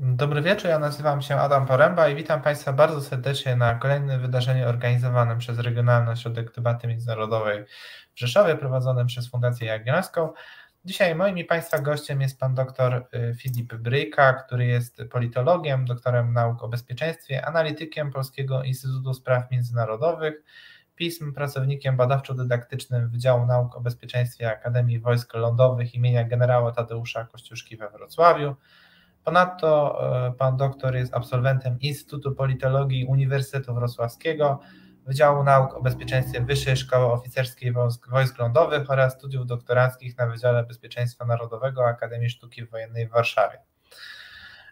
Dobry wieczór, ja nazywam się Adam Poręba i witam Państwa bardzo serdecznie na kolejnym wydarzeniu organizowanym przez Regionalny Ośrodek Debaty Międzynarodowej w Rzeszowie, prowadzonym przez Fundację Jagiellońską. Dzisiaj moim i Państwa gościem jest pan dr y, Filip Bryjka, który jest politologiem, doktorem nauk o bezpieczeństwie, analitykiem Polskiego Instytutu Spraw Międzynarodowych, pism, pracownikiem badawczo-dydaktycznym Wydziału Nauk o Bezpieczeństwie Akademii Wojsk Lądowych imienia generała Tadeusza Kościuszki we Wrocławiu, Ponadto e, pan doktor jest absolwentem Instytutu Politologii Uniwersytetu Wrocławskiego, Wydziału Nauk o Bezpieczeństwie Wyższej Szkoły Oficerskiej Wojsk, Wojsk Lądowych oraz studiów doktoranckich na Wydziale Bezpieczeństwa Narodowego Akademii Sztuki Wojennej w Warszawie.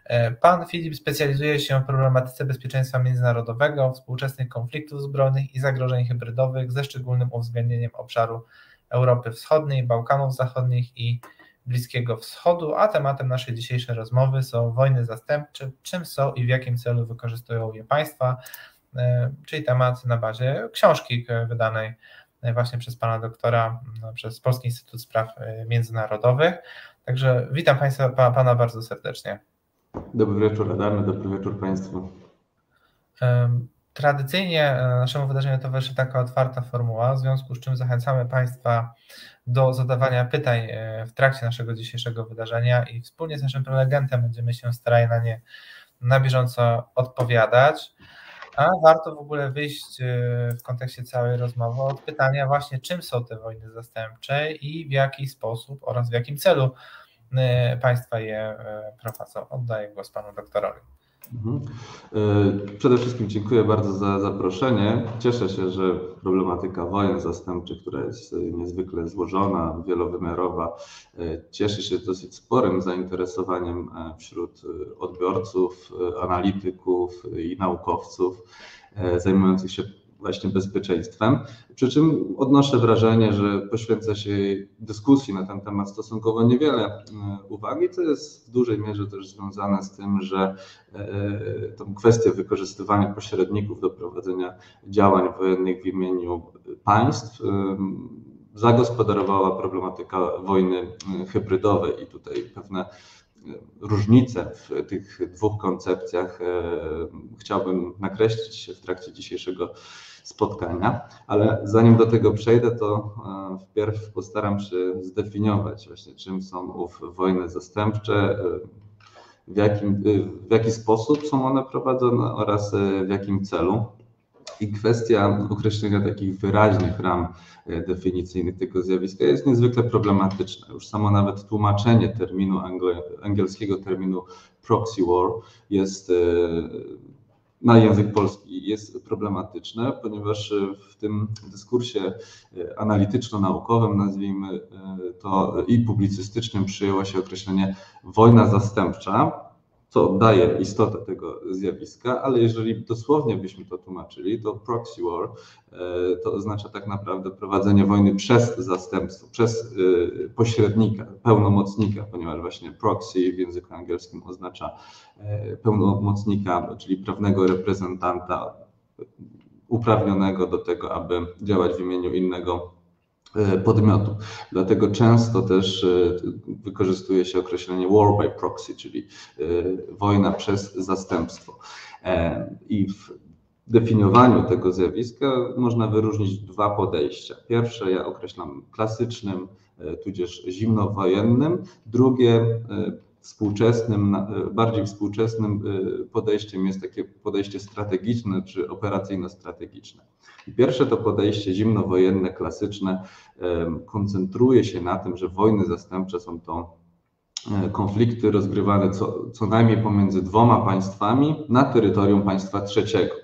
E, pan Filip specjalizuje się w problematyce bezpieczeństwa międzynarodowego, współczesnych konfliktów zbrojnych i zagrożeń hybrydowych, ze szczególnym uwzględnieniem obszaru Europy Wschodniej, Bałkanów Zachodnich i Bliskiego Wschodu, a tematem naszej dzisiejszej rozmowy są wojny zastępcze, czym są i w jakim celu wykorzystują je państwa, e, czyli temat na bazie książki wydanej właśnie przez pana doktora, no, przez Polski Instytut Spraw e, Międzynarodowych. Także witam państwa, pana bardzo serdecznie. Dobry wieczór Adamie, dobry wieczór Państwu. Tradycyjnie e, naszemu wydarzeniu towarzyszy taka otwarta formuła, w związku z czym zachęcamy Państwa do zadawania pytań e, w trakcie naszego dzisiejszego wydarzenia i wspólnie z naszym prelegentem będziemy się starali na nie na bieżąco odpowiadać. A warto w ogóle wyjść e, w kontekście całej rozmowy od pytania właśnie, czym są te wojny zastępcze i w jaki sposób oraz w jakim celu państwa je prowadzą. Oddaję głos panu doktorowi. Mhm. E, przede wszystkim dziękuję bardzo za zaproszenie. Cieszę się, że problematyka wojen zastępczych, która jest niezwykle złożona, wielowymiarowa, e, cieszy się dosyć sporym zainteresowaniem e, wśród odbiorców, analityków i naukowców zajmujących się właśnie bezpieczeństwem. Przy czym odnoszę wrażenie, że poświęca się dyskusji na ten temat stosunkowo niewiele e, uwagi, co jest w dużej mierze też związane z tym, że e, tą kwestię wykorzystywania pośredników do prowadzenia działań wojennych w imieniu państw e, zagospodarowała problematyka wojny hybrydowej i tutaj pewne różnice w tych dwóch koncepcjach chciałbym nakreślić w trakcie dzisiejszego spotkania, ale zanim do tego przejdę, to e, wpierw postaram się zdefiniować właśnie czym są ów wojny zastępcze, e, w, jakim, e, w jaki sposób są one prowadzone oraz w jakim celu. I kwestia określenia takich wyraźnych ram definicyjnych tego zjawiska jest niezwykle problematyczna. Już samo nawet tłumaczenie terminu angielskiego terminu proxy war jest na język polski jest problematyczne, ponieważ w tym dyskursie e, analityczno-naukowym, nazwijmy e, to i publicystycznym, przyjęło się określenie wojna zastępcza, co oddaje istotę tego zjawiska, ale jeżeli dosłownie byśmy to tłumaczyli, to proxy war e, to oznacza tak naprawdę prowadzenie wojny przez zastępstwo, przez e, pośrednika, pełnomocnika, ponieważ właśnie proxy w języku angielskim oznacza e, pełnomocnika, czyli prawnego reprezentanta uprawnionego do tego, aby działać w imieniu innego podmiotu. Dlatego często też e, wykorzystuje się określenie war by proxy, czyli e, wojna przez zastępstwo. I w definiowaniu tego zjawiska można wyróżnić dwa podejścia. Pierwsze ja określam klasycznym, tudzież zimnowojennym, drugie współczesnym, bardziej współczesnym podejściem jest takie podejście strategiczne czy operacyjno-strategiczne. Pierwsze to podejście zimnowojenne, klasyczne, koncentruje się na tym, że wojny zastępcze są to e, konflikty rozgrywane co, co najmniej pomiędzy dwoma państwami na terytorium państwa trzeciego.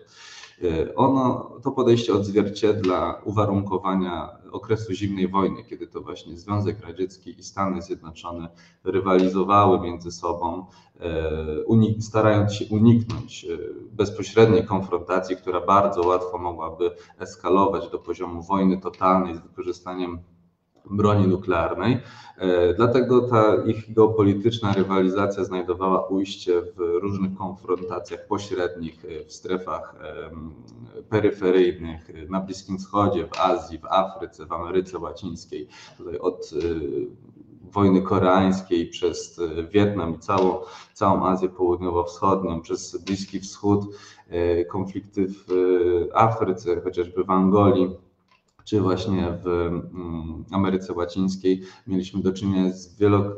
E, ono, to podejście odzwierciedla uwarunkowania okresu zimnej wojny, kiedy to właśnie Związek Radziecki i Stany Zjednoczone rywalizowały między sobą, e, starając się uniknąć e, bezpośredniej konfrontacji, która bardzo łatwo mogłaby eskalować do poziomu wojny totalnej z wykorzystaniem broni nuklearnej. E, dlatego ta ich geopolityczna rywalizacja znajdowała ujście w różnych konfrontacjach pośrednich e, w strefach peryferyjnych, na Bliskim Wschodzie, w Azji, w Afryce, w Ameryce Łacińskiej. Tutaj od wojny koreańskiej, przez Wietnam i całą, całą Azję Południowo-Wschodnią, przez Bliski Wschód, konflikty w Afryce, chociażby w Angolii, czy właśnie w mm, Ameryce Łacińskiej mieliśmy do czynienia z, wielo,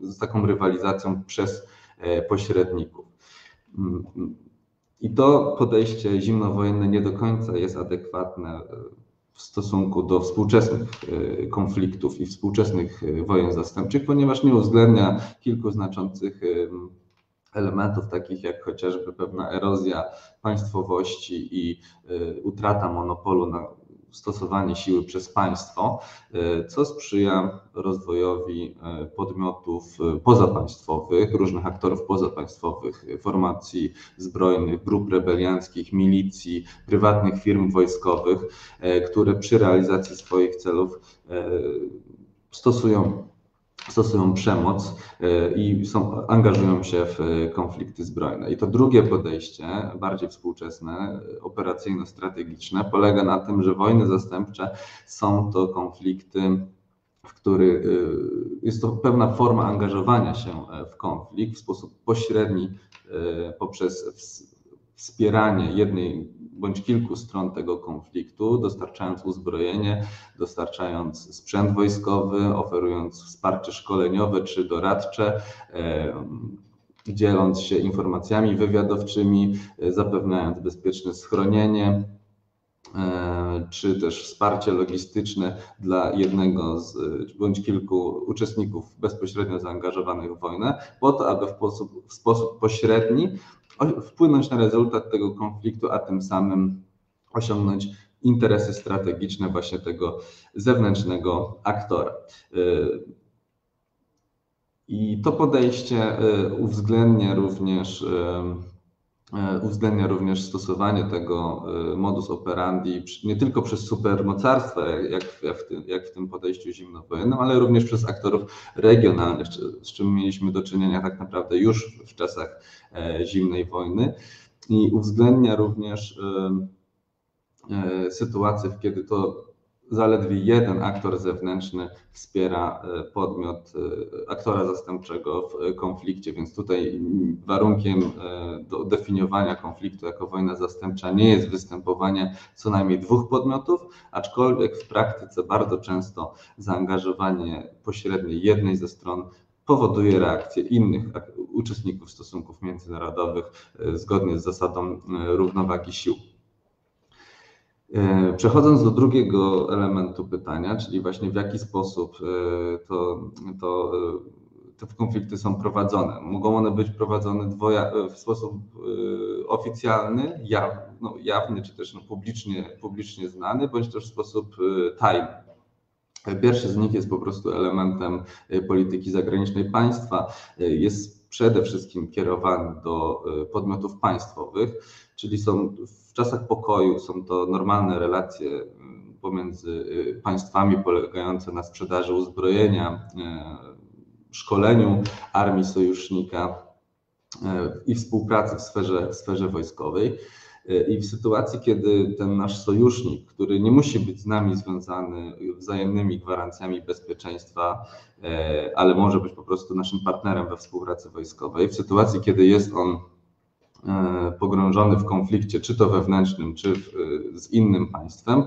z taką rywalizacją przez pośredników. Mm, I to podejście zimnowojenne nie do końca jest adekwatne w stosunku do współczesnych e, konfliktów i współczesnych e, wojen zastępczych, ponieważ nie uwzględnia kilku znaczących e, elementów, takich jak chociażby pewna erozja państwowości i utrata monopolu na stosowanie siły przez państwo, e, co sprzyja rozwojowi e, podmiotów e, pozapaństwowych, różnych aktorów pozapaństwowych, formacji zbrojnych, grup rebelianckich, milicji, prywatnych firm wojskowych, które przy realizacji swoich celów stosują stosują przemoc e, i są, angażują się w konflikty zbrojne. I to drugie podejście, bardziej współczesne, operacyjno-strategiczne, polega na tym, że wojny zastępcze są to konflikty, w których e, jest to pewna forma angażowania się w konflikt w sposób pośredni e, poprzez wspieranie jednej bądź kilku stron tego konfliktu, dostarczając uzbrojenie, dostarczając sprzęt wojskowy, oferując wsparcie szkoleniowe czy doradcze, dzieląc się informacjami wywiadowczymi, zapewniając bezpieczne schronienie, e, czy też wsparcie logistyczne dla jednego z, bądź kilku uczestników bezpośrednio zaangażowanych w wojnę, po to, aby w sposób, w sposób pośredni wpłynąć na rezultat tego konfliktu, a tym samym osiągnąć interesy strategiczne właśnie tego zewnętrznego aktora. Y, I to podejście y, uwzględnia również y, uwzględnia również stosowanie tego e, modus operandi nie tylko przez supermocarstwa, jak w tym, jak w tym podejściu zimnowojennym, ale również przez aktorów regionalnych, z czym mieliśmy do czynienia tak naprawdę już w czasach e, zimnej wojny. I uwzględnia również sytuację, kiedy to zaledwie jeden aktor zewnętrzny wspiera e, podmiot e, aktora zastępczego w konflikcie, więc tutaj warunkiem e, do definiowania konfliktu jako wojna zastępcza nie jest występowanie co najmniej dwóch podmiotów, aczkolwiek w praktyce bardzo często zaangażowanie pośrednie jednej ze stron powoduje reakcję innych uczestników stosunków międzynarodowych zgodnie z zasadą równowagi sił. E, przechodząc do drugiego elementu pytania, czyli właśnie w jaki sposób e, to, to e, te konflikty są prowadzone. Mogą one być prowadzone dwoja, w sposób oficjalny, jaw, no, jawny, czy też no, publicznie, publicznie znany, bądź też w sposób tajny. Pierwszy z nich jest po prostu elementem polityki zagranicznej państwa. Jest przede wszystkim kierowany do podmiotów państwowych, czyli są w czasach pokoju są to normalne relacje mm, pomiędzy y, państwami polegające na sprzedaży uzbrojenia, y, szkoleniu armii sojusznika y, i współpracy w sferze, w sferze wojskowej. I w sytuacji, kiedy ten nasz sojusznik, który nie musi być z nami związany wzajemnymi gwarancjami bezpieczeństwa, ale może być po prostu naszym partnerem we współpracy wojskowej, w sytuacji, kiedy jest on pogrążony w konflikcie, czy to wewnętrznym, czy z innym państwem, e,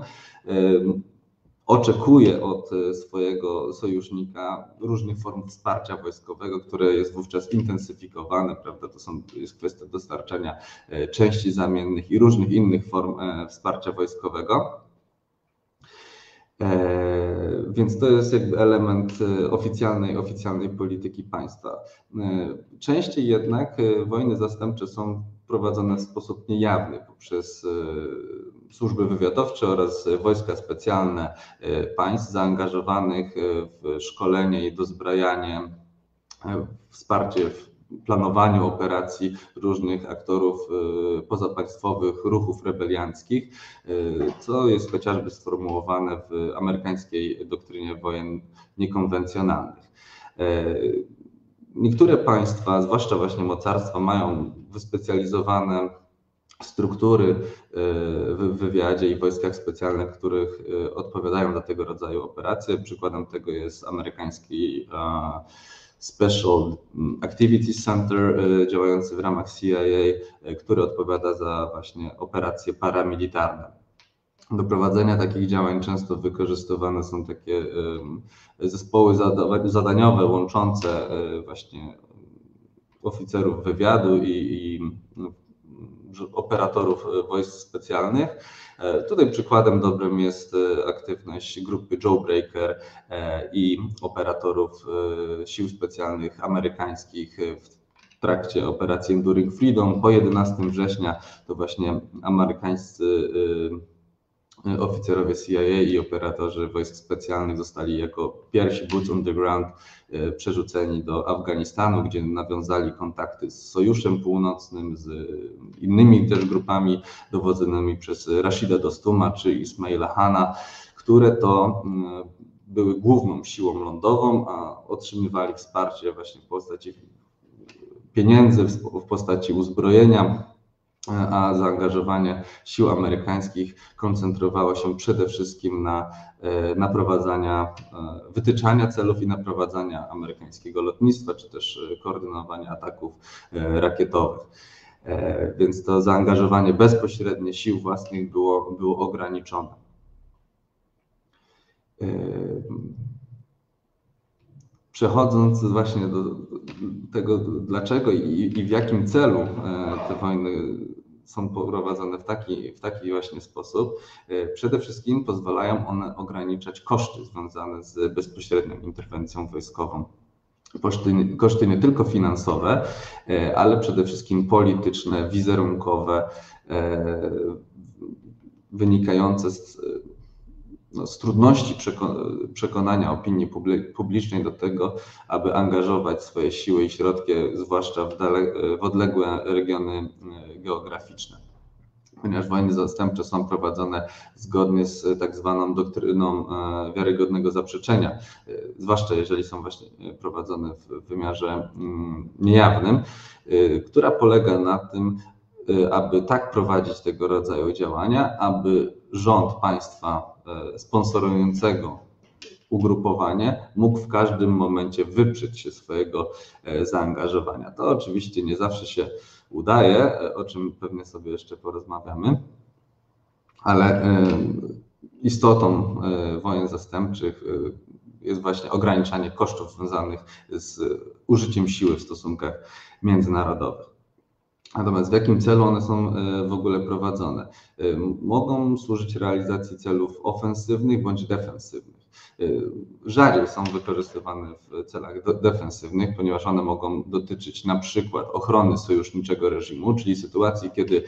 oczekuje od swojego sojusznika różnych form wsparcia wojskowego, które jest wówczas intensyfikowane, prawda? To są, jest kwestia dostarczania e, części zamiennych i różnych innych form wsparcia wojskowego. Więc to jest jakby element oficjalnej, oficjalnej polityki państwa. Częściej jednak wojny zastępcze są prowadzone w sposób niejawny poprzez służby wywiadowcze oraz wojska specjalne państw zaangażowanych w szkolenie i dozbrajanie, wsparcie w planowaniu operacji różnych aktorów pozapaństwowych ruchów rebelianckich, co jest chociażby sformułowane w amerykańskiej doktrynie wojen niekonwencjonalnych. Niektóre państwa, zwłaszcza właśnie mocarstwa, mają wyspecjalizowane struktury w wywiadzie i wojskach specjalnych, których odpowiadają za tego rodzaju operacje. Przykładem tego jest amerykański Special Activities Center działający w ramach CIA, który odpowiada za właśnie operacje paramilitarne. Do prowadzenia takich działań często wykorzystywane są takie zespoły zadaniowe łączące właśnie oficerów wywiadu i, i no, operatorów wojsk specjalnych. Tutaj przykładem dobrym jest aktywność grupy Joe Breaker i operatorów sił specjalnych amerykańskich w trakcie operacji Enduring Freedom. Po 11 września to właśnie amerykańscy oficerowie CIA i operatorzy wojsk specjalnych zostali jako pierwsi boots on the ground e, przerzuceni do Afganistanu, gdzie nawiązali kontakty z Sojuszem Północnym, z innymi też grupami dowodzonymi przez Rashida Dostuma czy Ismaila Hana, które to były główną siłą lądową, a otrzymywali wsparcie właśnie w postaci pieniędzy, w postaci uzbrojenia, a zaangażowanie sił amerykańskich koncentrowało się przede wszystkim na e, naprowadzania, e, wytyczania celów i naprowadzania amerykańskiego lotnictwa, czy też e, koordynowania ataków rakietowych. Więc to zaangażowanie bezpośrednie sił własnych było, było ograniczone. Przechodząc właśnie do tego, dlaczego i, i w jakim celu te wojny są prowadzone w taki, w taki właśnie sposób, e, przede wszystkim pozwalają one ograniczać koszty związane z bezpośrednią interwencją wojskową. Koszty, koszty nie tylko finansowe, e, ale przede wszystkim polityczne, wizerunkowe, e, wynikające z no, z trudności przekonania opinii publicznej do tego, aby angażować swoje siły i środki, zwłaszcza w, w odległe regiony e, geograficzne. Ponieważ wojny zastępcze są prowadzone zgodnie z tak zwaną doktryną e, wiarygodnego zaprzeczenia, e, zwłaszcza jeżeli są właśnie prowadzone w wymiarze mm, niejawnym, która polega na tym, aby tak prowadzić tego rodzaju działania, aby rząd państwa E, sponsorującego ugrupowanie mógł w każdym momencie wyprzeć się swojego e, zaangażowania. To oczywiście nie zawsze się udaje, e, o czym pewnie sobie jeszcze porozmawiamy, ale istotą wojen zastępczych jest właśnie ograniczanie kosztów związanych z użyciem siły w stosunkach międzynarodowych. Natomiast w jakim celu one są e, w ogóle prowadzone? E, mogą służyć realizacji celów ofensywnych bądź defensywnych. E, rzadziej są wykorzystywane w celach defensywnych, ponieważ one mogą dotyczyć na przykład ochrony sojuszniczego reżimu, czyli sytuacji, kiedy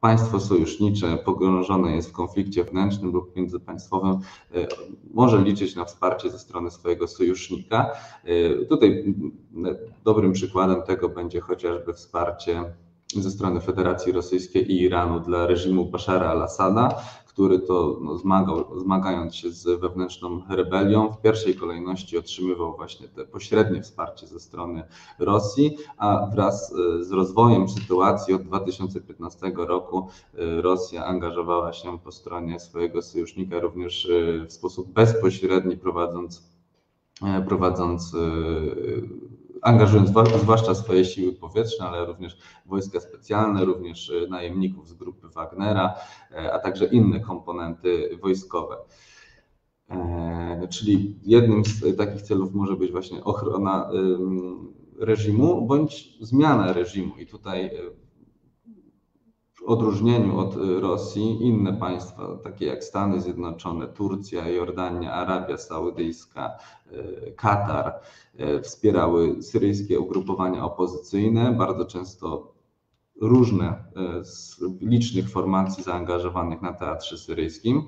państwo sojusznicze pogrążone jest w konflikcie wewnętrznym lub międzypaństwowym, e, może liczyć na wsparcie ze strony swojego sojusznika. E, tutaj dobrym przykładem tego będzie chociażby wsparcie ze strony Federacji Rosyjskiej i Iranu dla reżimu Bashara al-Assada, który to no, zmagał, zmagając się z wewnętrzną rebelią, w pierwszej kolejności otrzymywał właśnie te pośrednie wsparcie ze strony Rosji, a wraz e, z rozwojem sytuacji od 2015 roku e, Rosja angażowała się po stronie swojego sojusznika również e, w sposób bezpośredni, prowadząc prowadząc angażując zwłaszcza swoje siły powietrzne, ale również wojska specjalne, również e, najemników z grupy Wagnera, e, a także inne komponenty wojskowe. E, czyli jednym z takich celów może być właśnie ochrona reżimu bądź zmiana reżimu. I tutaj odróżnieniu od Rosji inne państwa, takie jak Stany Zjednoczone, Turcja, Jordania, Arabia Saudyjska, Katar, E, wspierały syryjskie ugrupowania opozycyjne, bardzo często różne z licznych formacji zaangażowanych na teatrze syryjskim,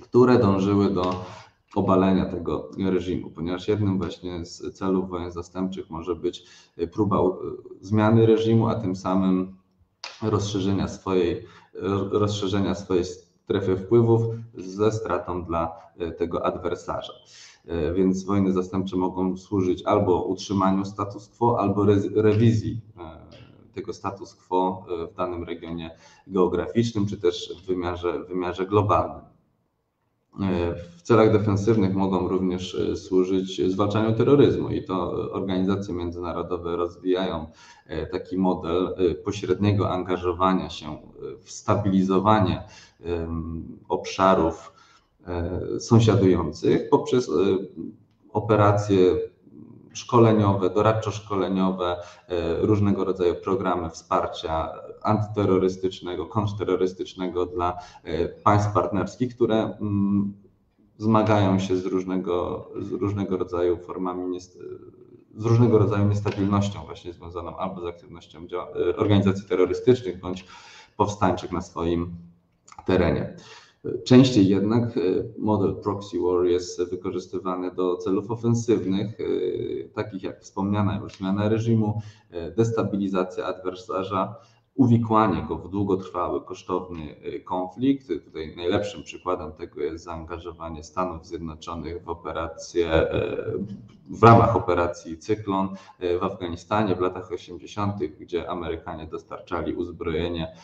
które dążyły do obalenia tego reżimu, ponieważ jednym właśnie z celów wojen zastępczych może być próba zmiany reżimu, a tym samym rozszerzenia swojej, rozszerzenia swojej strefy wpływów ze stratą dla tego adwersarza. E, więc wojny zastępcze mogą służyć albo utrzymaniu status quo, albo rewizji e, tego status quo w danym regionie geograficznym, czy też w wymiarze, w wymiarze globalnym. W celach defensywnych mogą również służyć zwalczaniu terroryzmu i to organizacje międzynarodowe rozwijają taki model pośredniego angażowania się w stabilizowanie obszarów sąsiadujących poprzez operacje szkoleniowe, doradczo-szkoleniowe, różnego rodzaju programy wsparcia antyterrorystycznego, kontrterrorystycznego dla państw partnerskich, które mm, zmagają się z różnego, z różnego rodzaju formami, z różnego rodzaju niestabilnością właśnie związaną albo z aktywnością organizacji terrorystycznych bądź powstańczych na swoim terenie. Częściej jednak e, model proxy war jest wykorzystywany do celów ofensywnych, e, takich jak wspomniana już zmiana reżimu, e, destabilizacja adwersarza, uwikłanie go w długotrwały, kosztowny y, konflikt. Tutaj najlepszym przykładem tego jest zaangażowanie Stanów Zjednoczonych w operację, y, w ramach operacji Cyklon y, w Afganistanie w latach 80., gdzie Amerykanie dostarczali uzbrojenie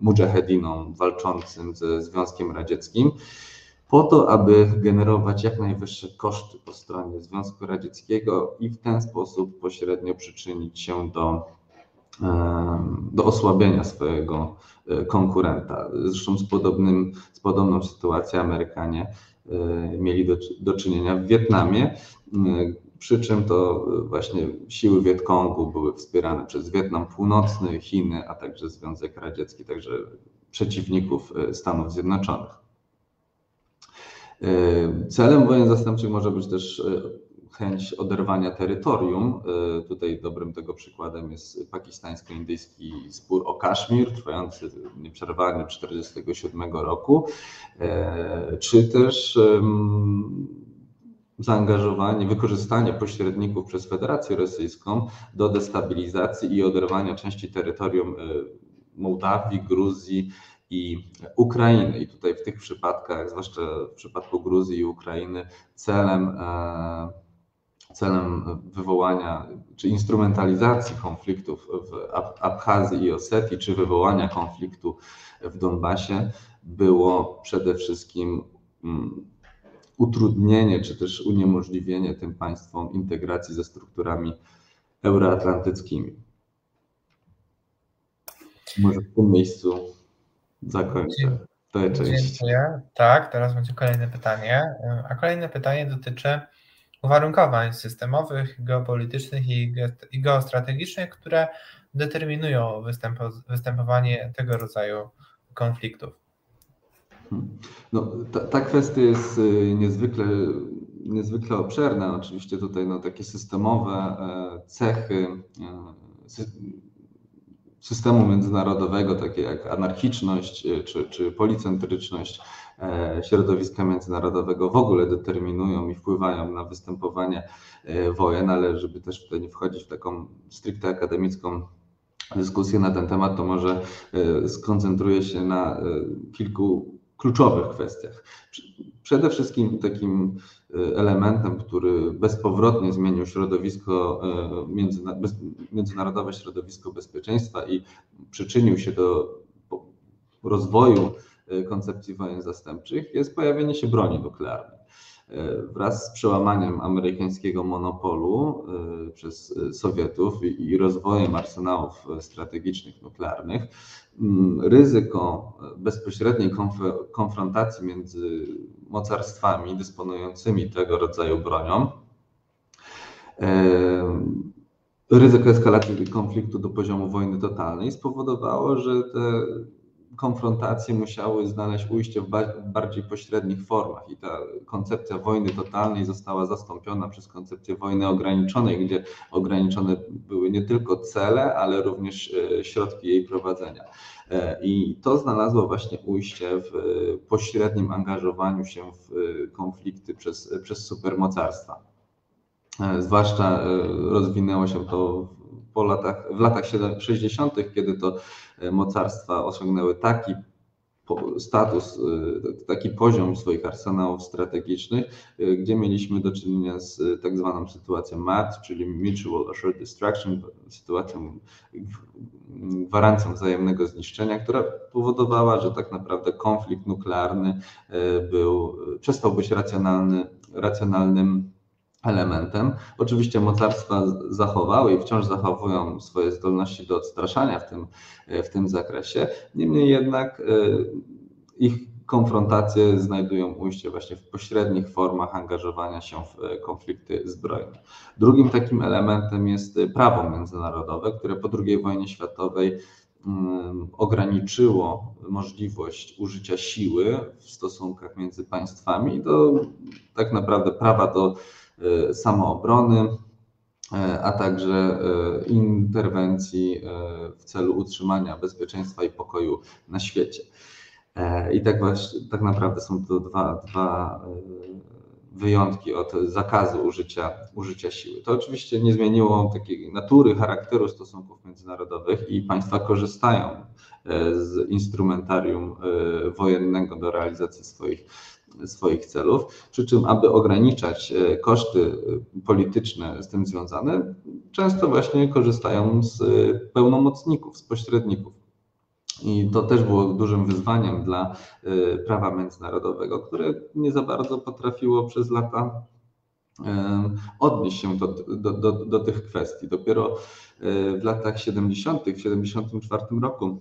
mujahedinom walczącym ze Związkiem Radzieckim po to, aby generować jak najwyższe koszty po stronie Związku Radzieckiego i w ten sposób pośrednio przyczynić się do do osłabienia swojego e, konkurenta. Zresztą z, podobnym, z podobną sytuacją Amerykanie e, mieli do, do czynienia w Wietnamie, e, przy czym to właśnie siły Wietkongu były wspierane przez Wietnam Północny, Chiny, a także Związek Radziecki, także przeciwników Stanów Zjednoczonych. Celem wojen zastępczych może być też chęć oderwania terytorium. E, tutaj dobrym tego przykładem jest pakistańsko-indyjski spór o Kaszmir, trwający nieprzerwanie od 1947 roku, e, czy też zaangażowanie, wykorzystanie pośredników przez Federację Rosyjską do destabilizacji i oderwania części terytorium e, Mołdawii, Gruzji i Ukrainy. I tutaj w tych przypadkach, zwłaszcza w przypadku Gruzji i Ukrainy, celem celem wywołania czy instrumentalizacji konfliktów w Abchazji i Osetii, czy wywołania konfliktu w Donbasie było przede wszystkim mm, utrudnienie, czy też uniemożliwienie tym państwom integracji ze strukturami euroatlantyckimi. Może w tym miejscu zakończę tę część. Dziękuję. Tak, teraz będzie kolejne pytanie. A kolejne pytanie dotyczy uwarunkowań systemowych, geopolitycznych i, geostrategicznych, które determinują występowanie tego rodzaju konfliktów. No, ta, ta, kwestia jest y, niezwykle, niezwykle obszerna. Oczywiście tutaj no, takie systemowe e, cechy e, systemu międzynarodowego, takie jak anarchiczność y, czy, czy policentryczność, E, środowiska międzynarodowego w ogóle determinują i wpływają na występowanie e, wojen, ale żeby też tutaj nie wchodzić w taką stricte akademicką dyskusję na ten temat, to może e, skoncentruję się na kilku kluczowych kwestiach. Przede wszystkim takim elementem, który bezpowrotnie zmienił środowisko, międzynarodowe środowisko bezpieczeństwa i przyczynił się do rozwoju koncepcji wojen zastępczych jest pojawienie się broni nuklearnej. Y, wraz z przełamaniem amerykańskiego monopolu y, przez Sowietów i rozwojem arsenałów strategicznych nuklearnych, mm, ryzyko bezpośredniej konfrontacji między mocarstwami dysponującymi tego rodzaju bronią, ryzyko eskalacji konfliktu do poziomu wojny totalnej spowodowało, że te konfrontacje musiały znaleźć ujście w bardziej pośrednich formach i ta koncepcja wojny totalnej została zastąpiona przez koncepcję wojny ograniczonej, gdzie ograniczone były nie tylko cele, ale również e, środki jej prowadzenia. E, I to znalazło właśnie ujście w pośrednim angażowaniu się w konflikty przez, przez supermocarstwa. E, zwłaszcza rozwinęło się to po latach, w latach 60., kiedy to e, mocarstwa osiągnęły taki status, taki poziom swoich arsenałów strategicznych, gdzie mieliśmy do czynienia z tak zwaną sytuacją MAD, czyli Mutual Assured Destruction, sytuacją, gwarancją wzajemnego zniszczenia, która powodowała, że tak naprawdę konflikt nuklearny był, przestał być racjonalny, racjonalnym elementem. Oczywiście mocarstwa zachowały i wciąż zachowują swoje zdolności do odstraszania w tym, w tym zakresie. Niemniej jednak e, ich konfrontacje znajdują ujście właśnie w pośrednich formach angażowania się w e, konflikty zbrojne. Drugim takim elementem jest prawo międzynarodowe, które po II wojnie światowej mm, ograniczyło możliwość użycia siły w stosunkach między państwami do tak naprawdę prawa do samoobrony, e, a także e, interwencji w celu utrzymania bezpieczeństwa i pokoju na świecie. I tak, właśnie, tak naprawdę są to dwa, dwa wyjątki od zakazu użycia, użycia siły. To oczywiście nie zmieniło takiej natury, charakteru stosunków międzynarodowych i państwa korzystają z instrumentarium wojennego do realizacji swoich swoich celów, przy czym aby ograniczać e, koszty e, polityczne z tym związane, często właśnie korzystają z e, pełnomocników, z pośredników. I to też było dużym wyzwaniem dla prawa międzynarodowego, które nie za bardzo potrafiło przez lata odnieść się do, do, do, do tych kwestii. Dopiero w latach 70., w 1974 roku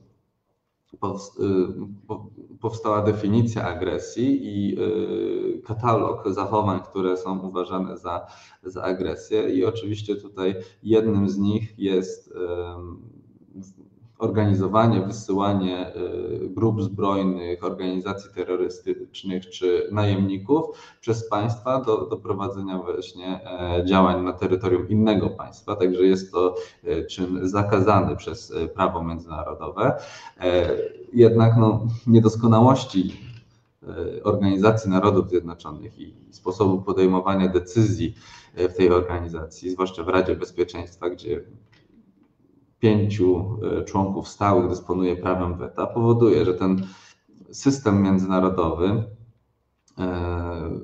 powstała definicja agresji i y, katalog zachowań, które są uważane za, za agresję. I oczywiście tutaj jednym z nich jest organizowanie, wysyłanie y, grup zbrojnych, organizacji terrorystycznych czy najemników przez państwa do, do prowadzenia właśnie e, działań na terytorium innego państwa. Także jest to e, czyn zakazany przez e, prawo międzynarodowe. Jednak no, niedoskonałości Organizacji Narodów Zjednoczonych i sposobu podejmowania decyzji w tej organizacji, zwłaszcza w Radzie Bezpieczeństwa, gdzie pięciu e, członków stałych dysponuje prawem weta, powoduje, że ten system międzynarodowy e,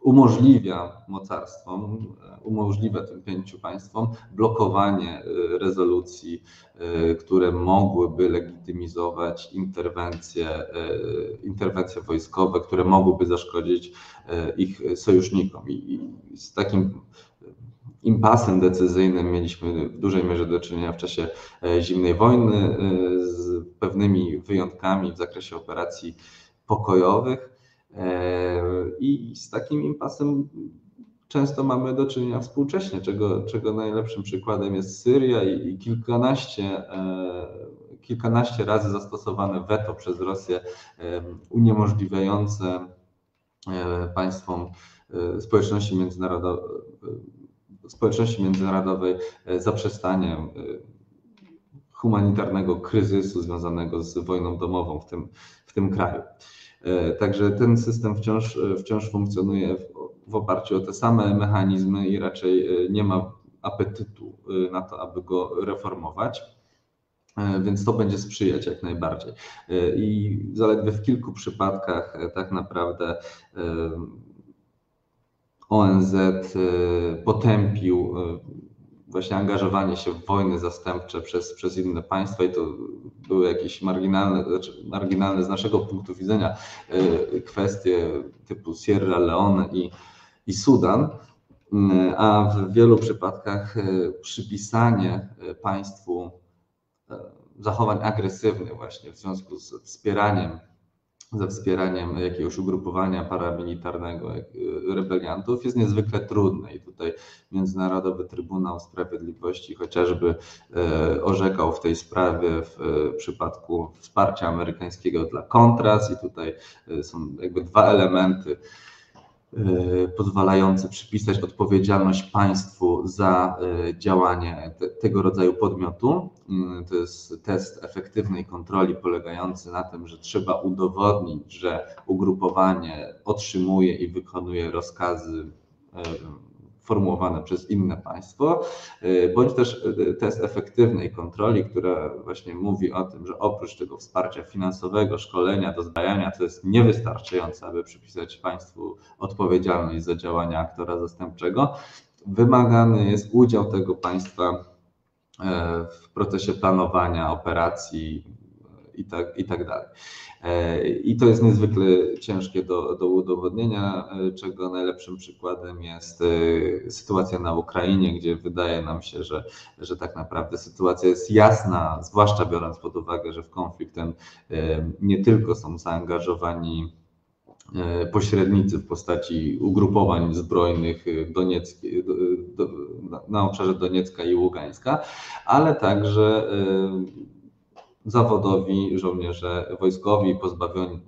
umożliwia mocarstwom, e, umożliwia tym pięciu państwom blokowanie rezolucji, które mogłyby legitymizować interwencje, interwencje wojskowe, które mogłyby zaszkodzić ich sojusznikom. I z takim impasem decyzyjnym. Mieliśmy w dużej mierze do czynienia w czasie e, zimnej wojny e, z pewnymi wyjątkami w zakresie operacji pokojowych e, i z takim impasem często mamy do czynienia współcześnie, czego, czego najlepszym przykładem jest Syria i, i kilkanaście, kilkanaście razy zastosowane weto przez Rosję uniemożliwiające państwom społeczności międzynarodowej społeczności międzynarodowej e, zaprzestaniem e, humanitarnego kryzysu związanego z wojną domową w tym, w tym kraju. E, także ten system wciąż, wciąż funkcjonuje w, w oparciu o te same mechanizmy i raczej nie ma apetytu na to, aby go reformować. Więc to będzie sprzyjać jak najbardziej. I zaledwie w kilku przypadkach tak naprawdę ONZ y, potępił y, właśnie angażowanie się w wojny zastępcze przez, przez inne państwa i to były jakieś marginalne, znaczy marginalne z naszego punktu widzenia y, kwestie typu Sierra Leone i, i Sudan, a w wielu przypadkach przypisanie państwu zachowań agresywnych właśnie w związku z wspieraniem ze wspieraniem jakiegoś ugrupowania paramilitarnego rebeliantów jest niezwykle trudne. I tutaj Międzynarodowy Trybunał Sprawiedliwości chociażby e, orzekał w tej sprawie w przypadku wsparcia amerykańskiego dla Contras i tutaj są jakby dwa elementy Y, pozwalające przypisać odpowiedzialność państwu za y, działanie te, tego rodzaju podmiotu. Y, to jest test efektywnej kontroli polegający na tym, że trzeba udowodnić, że ugrupowanie otrzymuje i wykonuje rozkazy formułowane przez inne państwo, bądź też test efektywnej kontroli, która właśnie mówi o tym, że oprócz tego wsparcia finansowego, szkolenia, dozbrajania, to jest niewystarczające, aby przypisać państwu odpowiedzialność za działania aktora zastępczego, wymagany jest udział tego państwa w procesie planowania operacji i tak, i tak dalej. I to jest niezwykle ciężkie do, do udowodnienia, czego najlepszym przykładem jest e, sytuacja na Ukrainie, gdzie wydaje nam się, że, że tak naprawdę sytuacja jest jasna, zwłaszcza biorąc pod uwagę, że w konflikt ten e, nie tylko są zaangażowani e, pośrednicy w postaci ugrupowań zbrojnych Doniecki, do, na obszarze Doniecka i Ługańska, ale także zawodowi żołnierze wojskowi, pozbawieni,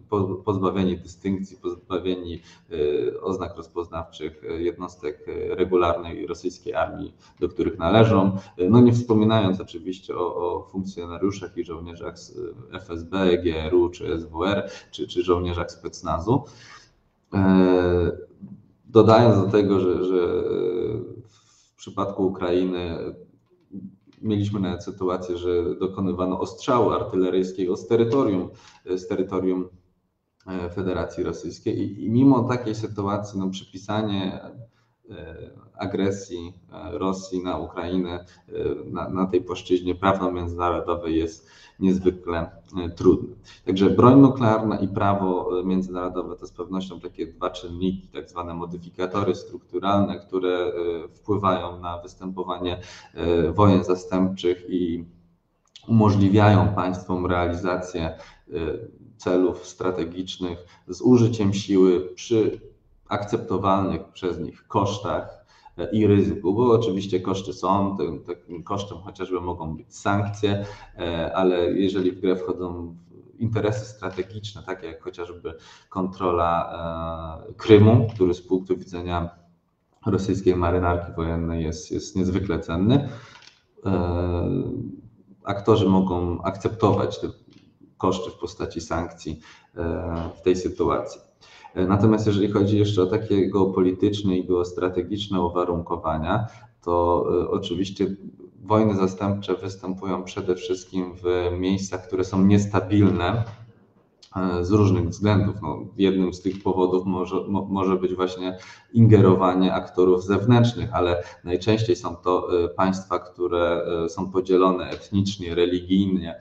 pozbawieni dystynkcji, pozbawieni y, oznak rozpoznawczych jednostek regularnej rosyjskiej armii, do których należą. No nie wspominając oczywiście o, o funkcjonariuszach i żołnierzach FSB, GRU czy SWR, czy, czy żołnierzach specnazu. Dodając do tego, że, że w przypadku Ukrainy Mieliśmy nawet sytuację, że dokonywano ostrzału artyleryjskiego z terytorium, z terytorium e, Federacji Rosyjskiej i, i mimo takiej sytuacji no, przypisanie agresji e, Rosji na Ukrainę na, na tej płaszczyźnie prawno-międzynarodowej jest niezwykle e, trudny. Także broń nuklearna i prawo e, międzynarodowe to z pewnością takie dwa czynniki, tak zwane modyfikatory strukturalne, które e, wpływają na występowanie wojen zastępczych i umożliwiają państwom realizację celów strategicznych z użyciem siły przy akceptowalnych przez nich kosztach i ryzyku, bo oczywiście koszty są, tym, takim kosztem chociażby mogą być sankcje, e, ale jeżeli w grę wchodzą interesy strategiczne, takie jak chociażby kontrola e, Krymu, który z punktu widzenia rosyjskiej marynarki wojennej jest, jest niezwykle cenny, e, aktorzy mogą akceptować te koszty w postaci sankcji w tej sytuacji. E, natomiast jeżeli chodzi jeszcze o takie geopolityczne i geostrategiczne uwarunkowania, to e, oczywiście wojny zastępcze występują przede wszystkim w miejscach, które są niestabilne e, z różnych względów. No, jednym z tych powodów może, mo, może być właśnie ingerowanie aktorów zewnętrznych, ale najczęściej są to państwa, które są podzielone etnicznie, religijnie,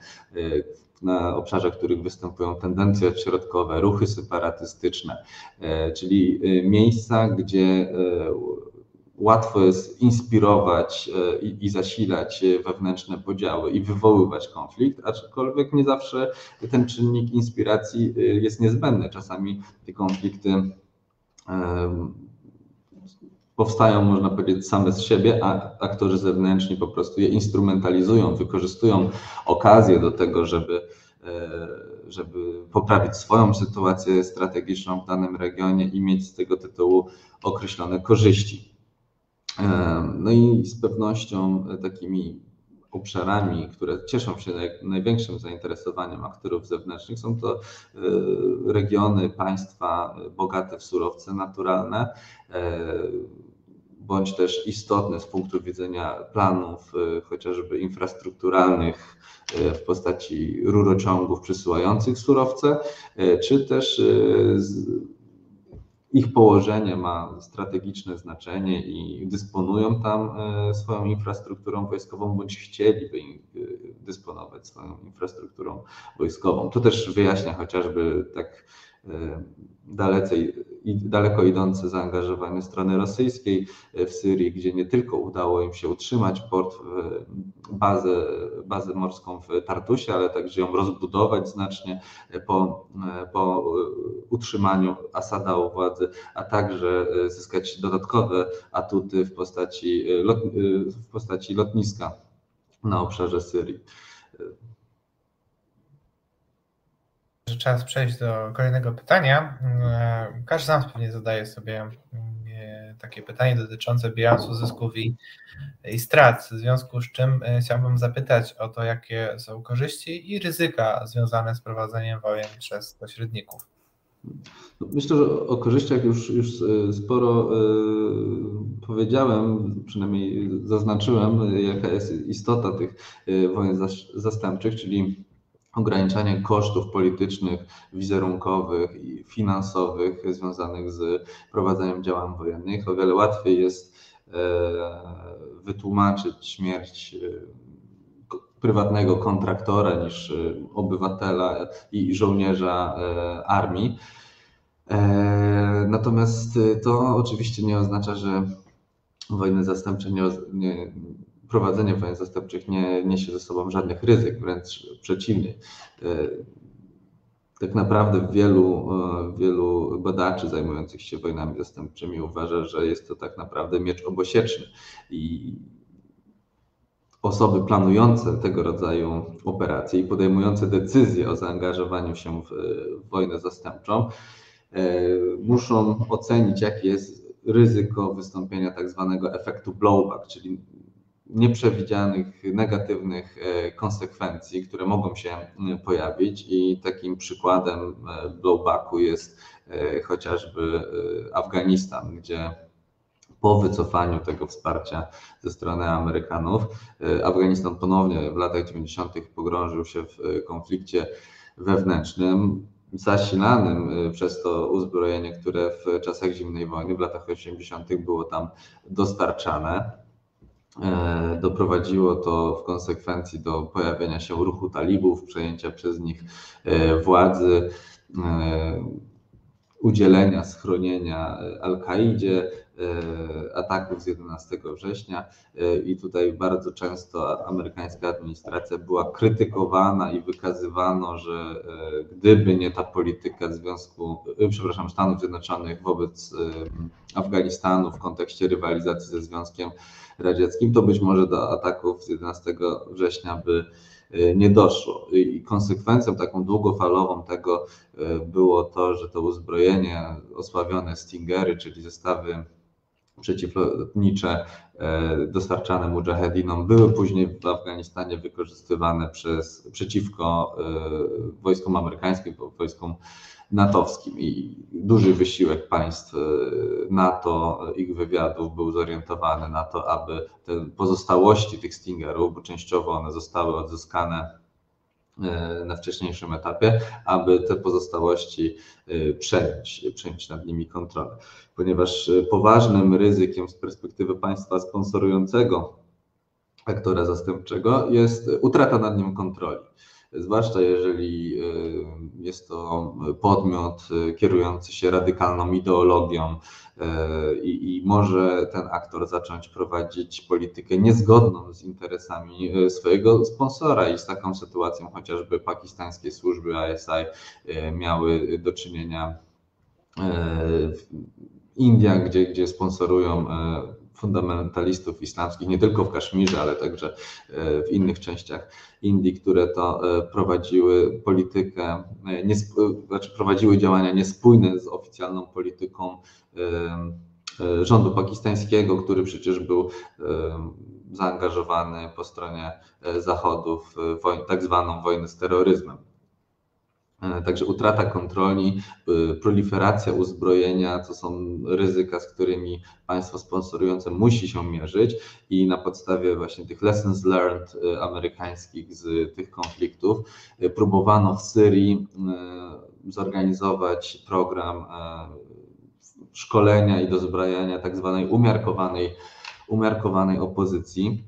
na obszarze, których występują tendencje odśrodkowe, ruchy separatystyczne, e, czyli e, miejsca, gdzie e, łatwo jest inspirować i, zasilać wewnętrzne podziały i wywoływać konflikt, aczkolwiek nie zawsze ten czynnik inspiracji jest niezbędny. Czasami te konflikty powstają, można powiedzieć, same z siebie, a aktorzy zewnętrzni po prostu je instrumentalizują, wykorzystują okazję do tego, żeby, e, żeby poprawić swoją sytuację strategiczną w danym regionie i mieć z tego tytułu określone korzyści. E, no i z pewnością takimi obszarami, które cieszą się największym zainteresowaniem aktorów zewnętrznych, są to e, regiony, państwa bogate w surowce naturalne, bądź też istotne z punktu widzenia planów y, chociażby infrastrukturalnych y, w postaci rurociągów przesyłających surowce, y, czy też ich położenie ma strategiczne znaczenie i dysponują tam swoją infrastrukturą wojskową, bądź chcieliby dysponować swoją infrastrukturą wojskową. To też wyjaśnia chociażby tak dalece, daleko idące zaangażowanie strony rosyjskiej w Syrii, gdzie nie tylko udało im się utrzymać port, bazę, bazę morską w Tartusie, ale także ją rozbudować znacznie po, po utrzymaniu Asada u władzy, a także zyskać dodatkowe atuty w postaci, lot, w postaci lotniska na obszarze Syrii. Czas przejść do kolejnego pytania. E, każdy z nas pewnie zadaje sobie e, takie pytanie dotyczące bilansu zysków i, i strat, w związku z czym e, chciałbym zapytać o to, jakie są korzyści i ryzyka związane z prowadzeniem wojen przez pośredników. No, myślę, że o korzyściach już, już sporo powiedziałem, przynajmniej zaznaczyłem, jaka jest istota tych wojen zastępczych, czyli ograniczanie kosztów politycznych, wizerunkowych i finansowych związanych z prowadzeniem działań wojennych. O wiele łatwiej jest wytłumaczyć śmierć prywatnego kontraktora niż y, obywatela i żołnierza e, armii. E, natomiast to oczywiście nie oznacza, że wojny zastępcze nie, nie, prowadzenie wojen zastępczych nie niesie ze sobą żadnych ryzyk, wręcz przeciwnie. E, tak naprawdę wielu, wielu badaczy zajmujących się wojnami zastępczymi uważa, że jest to tak naprawdę miecz obosieczny i osoby planujące tego rodzaju operacje i podejmujące decyzje o zaangażowaniu się w, w wojnę zastępczą e, muszą ocenić, jakie jest ryzyko wystąpienia tak zwanego efektu blowback, czyli nieprzewidzianych negatywnych e, konsekwencji, które mogą się pojawić i takim przykładem e, blowbacku jest chociażby Afganistan, gdzie po wycofaniu tego wsparcia ze strony Amerykanów, e, Afganistan ponownie w latach 90. pogrążył się w e, konflikcie wewnętrznym, zasilanym e, przez to uzbrojenie, które w czasach zimnej wojny, w latach 80. było tam dostarczane. Doprowadziło to w konsekwencji do pojawienia się ruchu talibów, przejęcia przez nich władzy, udzielenia schronienia Al-Kaidzie, E, ataków z 11 września. E, i tutaj bardzo często amerykańska administracja była krytykowana i wykazywano, że e, gdyby nie ta polityka Związku, przepraszam, Stanów Zjednoczonych wobec Afganistanu w kontekście rywalizacji ze Związkiem Radzieckim, to być może do ataków z 11 września by nie doszło. I konsekwencją taką długofalową tego było to, że to uzbrojenie, osławione Stingery, czyli zestawy przeciwlotnicze e, dostarczane mujahedinom były później w Afganistanie wykorzystywane przez, przeciwko wojskom amerykańskim, wojskom natowskim i duży wysiłek państw e, NATO, ich wywiadów był zorientowany na to, aby te pozostałości tych Stingerów, bo częściowo one zostały odzyskane E, na wcześniejszym etapie, aby te pozostałości e, przejąć, przejąć nad nimi kontrolę. Ponieważ poważnym ryzykiem z perspektywy państwa sponsorującego aktora zastępczego jest utrata nad nim kontroli zwłaszcza jeżeli y, jest to podmiot y, kierujący się radykalną ideologią y, i, i, może ten aktor zacząć prowadzić politykę niezgodną z interesami swojego sponsora i z taką sytuacją chociażby pakistańskie służby ISI miały do czynienia w Indiach, gdzie, gdzie sponsorują fundamentalistów islamskich, nie tylko w Kaszmirze, ale także e, w innych częściach Indii, które to e, prowadziły politykę, e, nie, znaczy prowadziły działania niespójne z oficjalną polityką rządu pakistańskiego, który przecież był zaangażowany po stronie Zachodu w tak zwaną wojnę z terroryzmem. E, także utrata kontroli, e, proliferacja uzbrojenia to są ryzyka, z którymi państwo sponsorujące musi się mierzyć i na podstawie właśnie tych lessons learned e, amerykańskich z tych konfliktów próbowano w Syrii zorganizować program szkolenia i dozbrajania tak zwanej umiarkowanej, umiarkowanej opozycji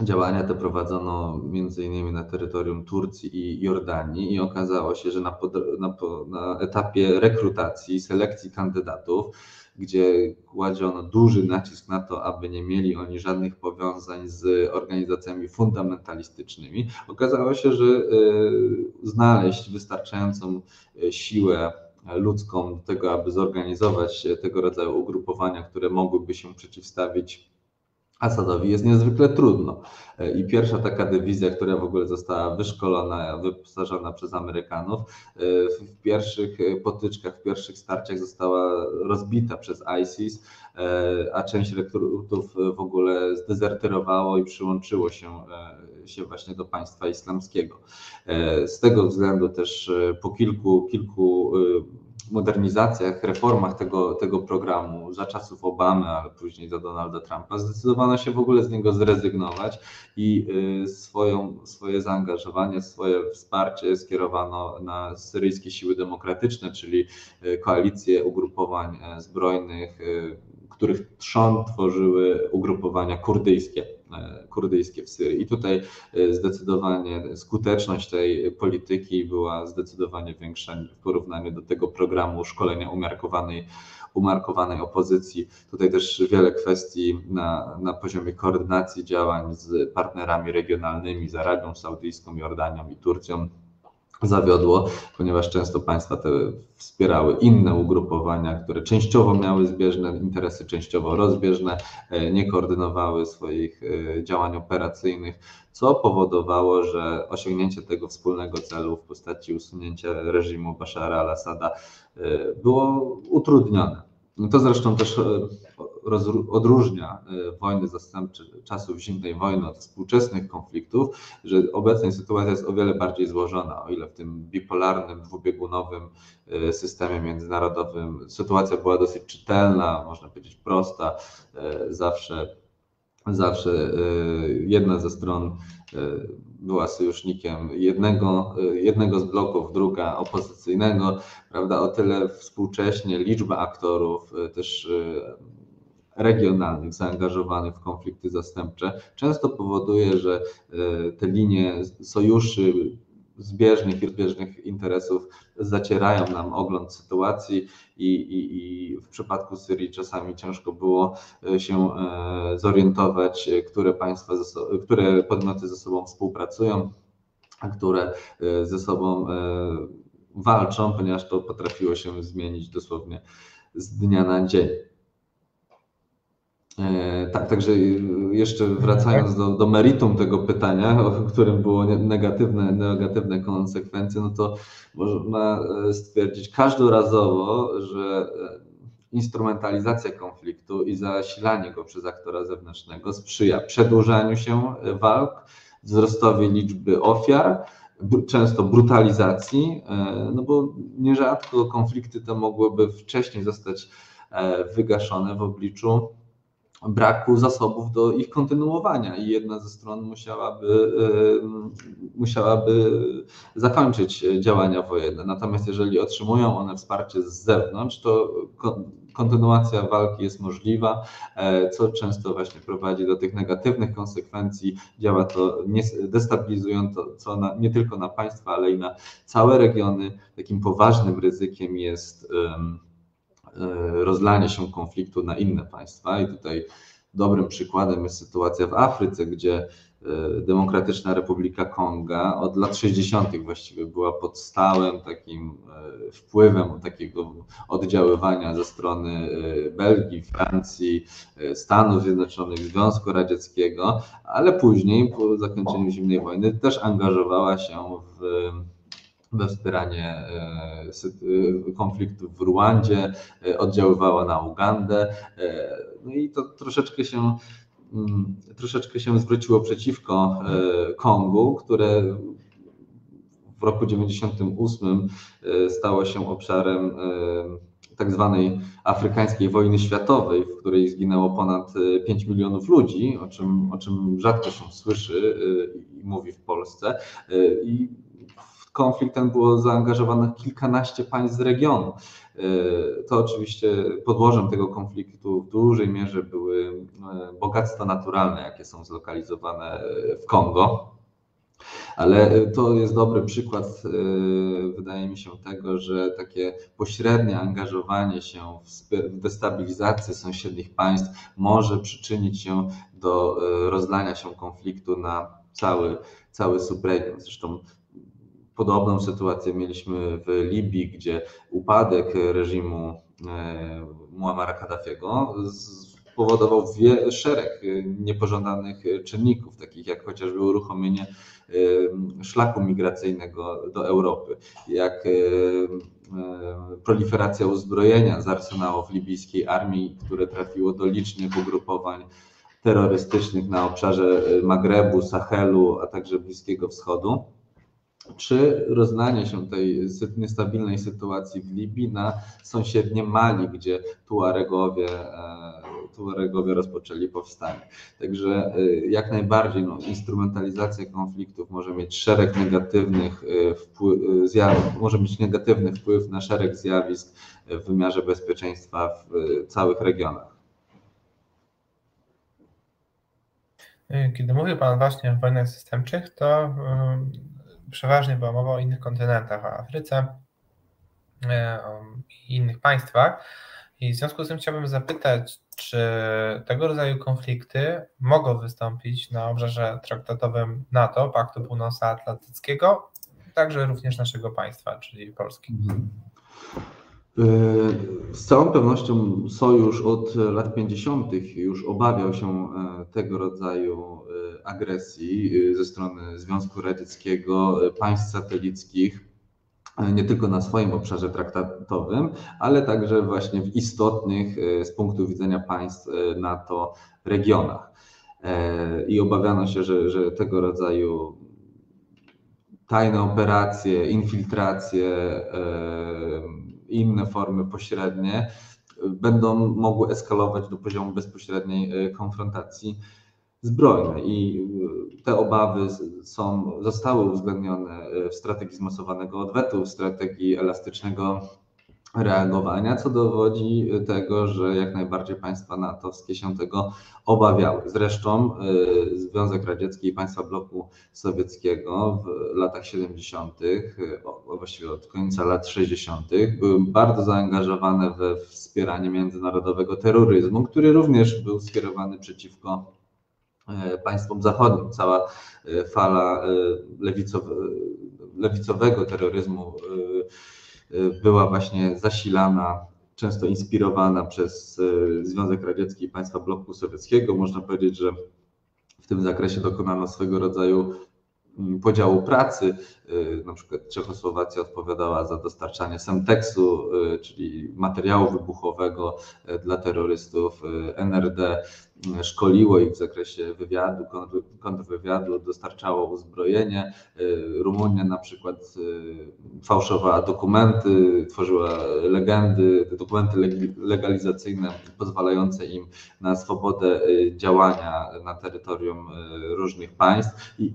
Działania te prowadzono innymi na terytorium Turcji i Jordanii i okazało się, że na, pod, na, na etapie rekrutacji, selekcji kandydatów, gdzie kładziono duży nacisk na to, aby nie mieli oni żadnych powiązań z organizacjami fundamentalistycznymi, okazało się, że y, znaleźć wystarczającą y, siłę ludzką do tego, aby zorganizować tego rodzaju ugrupowania, które mogłyby się przeciwstawić Asadowi jest niezwykle trudno. I pierwsza taka dywizja, która w ogóle została wyszkolona, wyposażona przez Amerykanów, w pierwszych potyczkach, w pierwszych starciach została rozbita przez ISIS, a część rekrutów w ogóle zdezerterowało i przyłączyło się, się właśnie do państwa islamskiego. Z tego względu też po kilku, kilku modernizacjach, reformach tego, tego programu za czasów Obamy, ale później za Donalda Trumpa, zdecydowano się w ogóle z niego zrezygnować i y, swoją, swoje zaangażowanie, swoje wsparcie skierowano na syryjskie siły demokratyczne, czyli y, koalicję ugrupowań e, zbrojnych, y, których trzon tworzyły ugrupowania kurdyjskie. E, kurdyjskie w Syrii. I tutaj e, zdecydowanie skuteczność tej polityki była zdecydowanie większa w porównaniu do tego programu szkolenia umiarkowanej, umiarkowanej opozycji. Tutaj też wiele kwestii na, na poziomie koordynacji działań z partnerami regionalnymi, z Arabią Saudyjską, Jordanią i Turcją zawiodło, ponieważ często państwa te wspierały inne ugrupowania, które częściowo miały zbieżne interesy, częściowo rozbieżne, e, nie koordynowały swoich e, działań operacyjnych, co powodowało, że osiągnięcie tego wspólnego celu w postaci usunięcia reżimu Bashara al-Assada e, było utrudnione. To zresztą też odróżnia e, wojny zastępcze czasów zimnej wojny od współczesnych konfliktów, że obecna sytuacja jest o wiele bardziej złożona, o ile w tym bipolarnym, dwubiegunowym e, systemie międzynarodowym sytuacja była dosyć czytelna, można powiedzieć prosta, e, zawsze zawsze jedna ze stron była sojusznikiem jednego, jednego z bloków, druga opozycyjnego, prawda, o tyle współcześnie liczba aktorów, też regionalnych zaangażowanych w konflikty zastępcze często powoduje, że e, te linie sojuszy zbieżnych i rozbieżnych interesów zacierają nam ogląd sytuacji i, i, i, w przypadku Syrii czasami ciężko było e, się e, zorientować, które państwa, które podmioty ze sobą współpracują, a które ze sobą walczą, ponieważ to potrafiło się zmienić dosłownie z dnia na dzień. Tak, także jeszcze wracając do, do meritum tego pytania, o którym było negatywne, negatywne konsekwencje, no to można e, stwierdzić każdorazowo, że e, instrumentalizacja konfliktu i zasilanie go przez aktora zewnętrznego sprzyja przedłużaniu się walk, wzrostowi liczby ofiar, często brutalizacji, no bo nierzadko konflikty te mogłyby wcześniej zostać wygaszone w obliczu braku zasobów do ich kontynuowania i jedna ze stron musiałaby, musiałaby zakończyć działania wojenne. Natomiast jeżeli otrzymują one wsparcie z zewnątrz, to kontynuacja walki jest możliwa, e, co często właśnie prowadzi do tych negatywnych konsekwencji. Działa to destabilizująco nie tylko na państwa, ale i na całe regiony. Takim poważnym ryzykiem jest E, rozlanie się konfliktu na inne państwa. I tutaj dobrym przykładem jest sytuacja w Afryce, gdzie e, Demokratyczna Republika Konga od lat 60. właściwie była pod stałym takim e, wpływem takiego oddziaływania ze strony Belgii, Francji, Stanów Zjednoczonych, Związku Radzieckiego, ale później po zakończeniu zimnej wojny też angażowała się w we wspieranie e, e, konfliktów w Ruandzie, e, oddziaływała na Ugandę. No i to troszeczkę się, mm, troszeczkę się zwróciło przeciwko Kongu, które w roku 98 stało się obszarem tak zwanej afrykańskiej wojny światowej, w której zginęło ponad 5 milionów ludzi, o czym, o czym rzadko się słyszy i mówi w Polsce. I konflikt ten było zaangażowanych kilkanaście państw z regionu. E, to oczywiście podłożem tego konfliktu w dużej mierze były e, bogactwa naturalne, jakie są zlokalizowane w Kongo. Ale to jest dobry przykład, wydaje mi się, tego, że takie pośrednie angażowanie się w destabilizację sąsiednich państw może przyczynić się do rozlania się konfliktu na cały, cały subregion. Zresztą Podobną sytuację mieliśmy w Libii, gdzie upadek reżimu e, Muammara Kaddafiego spowodował wie, szereg niepożądanych czynników, takich jak chociażby uruchomienie e, szlaku migracyjnego do Europy, jak e, proliferacja uzbrojenia z arsenałów libijskiej armii, które trafiło do licznych ugrupowań terrorystycznych na obszarze Magrebu, Sahelu, a także Bliskiego Wschodu. Czy roznanie się tej niestabilnej sytuacji w Libii na sąsiednie Mali, gdzie Tuaregowie, Tuaregowie rozpoczęli powstanie. Także jak najbardziej no, instrumentalizacja konfliktów może mieć szereg negatywnych zjawisk, może mieć negatywny wpływ na szereg zjawisk w wymiarze bezpieczeństwa w całych regionach. Kiedy mówił Pan właśnie o wojnach zastępczych, to przeważnie była mowa o innych kontynentach, o Afryce i innych państwach. I w związku z tym chciałbym zapytać, czy tego rodzaju konflikty mogą wystąpić na obszarze traktatowym NATO, Paktu Północnoatlantyckiego, także również naszego państwa, czyli Polski. Mhm. Z całą pewnością Sojusz od lat 50. już obawiał się e, tego rodzaju e, agresji e, ze strony Związku Radzieckiego, państw satelickich, nie tylko na swoim obszarze traktatowym, ale także właśnie w istotnych z punktu widzenia państw NATO regionach. I obawiano się, że, że tego rodzaju tajne operacje, infiltracje, inne formy pośrednie będą mogły eskalować do poziomu bezpośredniej e, konfrontacji zbrojnej. I e, te obawy są, zostały uwzględnione w strategii zmasowanego odwetu, w strategii elastycznego reagowania, co dowodzi tego, że jak najbardziej państwa natowskie się tego obawiały. Zresztą y, Związek Radziecki i państwa bloku sowieckiego w latach 70., właściwie od końca lat 60., były bardzo zaangażowane we wspieranie międzynarodowego terroryzmu, który również był skierowany przeciwko e, państwom zachodnim. Cała e, fala e, lewicowego terroryzmu Y, była właśnie zasilana, często inspirowana przez y, Związek Radziecki i państwa bloku sowieckiego. Można powiedzieć, że w tym zakresie dokonano swego rodzaju podziału pracy. Y, na przykład Czechosłowacja odpowiadała za dostarczanie semteksu, czyli materiału wybuchowego dla terrorystów. NRD szkoliło ich w zakresie wywiadu, kontrwywiadu, dostarczało uzbrojenie. Y, Rumunia na przykład y, fałszowała dokumenty, tworzyła legendy, dokumenty legalizacyjne pozwalające im na swobodę y, działania na terytorium różnych państw. I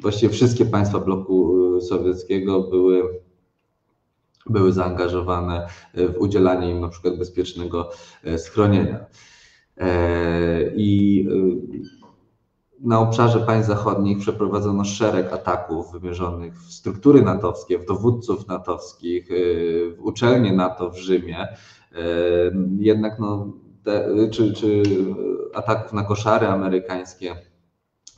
właściwie wszystkie państwa bloku sowieckiego były były zaangażowane w udzielanie im na przykład bezpiecznego schronienia. E, I y, na obszarze państw zachodnich przeprowadzono szereg ataków wymierzonych w struktury natowskie, w dowódców natowskich, y, w uczelnie NATO w Rzymie. E, jednak no, te, czy, czy ataków na koszary amerykańskie,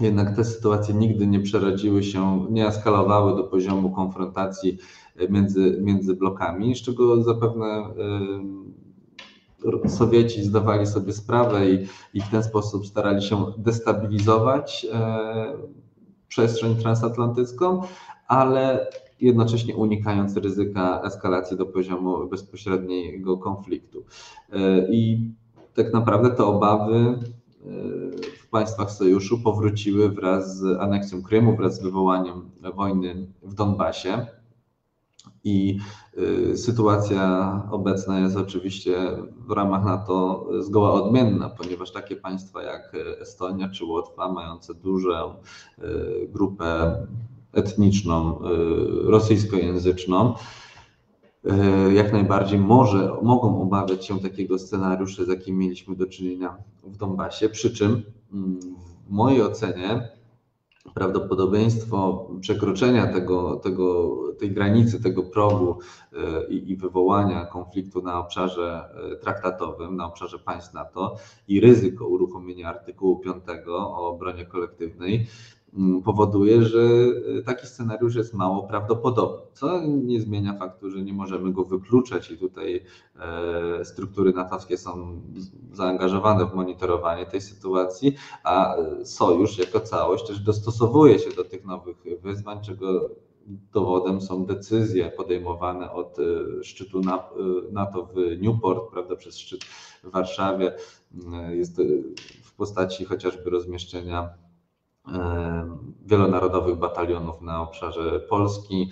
jednak te sytuacje nigdy nie przerodziły się, nie eskalowały do poziomu konfrontacji między, między blokami, z czego zapewne Sowieci zdawali sobie sprawę i, i w ten sposób starali się destabilizować e, przestrzeń transatlantycką, ale jednocześnie unikając ryzyka eskalacji do poziomu bezpośredniego konfliktu. E, I tak naprawdę te obawy e, państwach sojuszu powróciły wraz z aneksją Krymu, wraz z wywołaniem wojny w Donbasie. I y, sytuacja obecna jest oczywiście w ramach NATO zgoła odmienna, ponieważ takie państwa jak Estonia czy Łotwa, mające dużą y, grupę etniczną, y, rosyjskojęzyczną, jak najbardziej może, mogą obawiać się takiego scenariusza, z jakim mieliśmy do czynienia w Donbasie. Przy czym mm, w mojej ocenie prawdopodobieństwo przekroczenia tego, tego, tej granicy, tego progu e, i, i, wywołania konfliktu na obszarze e, traktatowym, na obszarze państw NATO i ryzyko uruchomienia artykułu 5 o obronie kolektywnej powoduje, że e, taki scenariusz jest mało prawdopodobny, co nie zmienia faktu, że nie możemy go wykluczać i tutaj e, struktury natowskie są zaangażowane w monitorowanie tej sytuacji, a sojusz jako całość też dostosowuje się do tych nowych wyzwań, czego dowodem są decyzje podejmowane od e, szczytu NATO w Newport, prawda, przez szczyt w Warszawie. Jest w postaci chociażby rozmieszczenia wielonarodowych batalionów na obszarze Polski,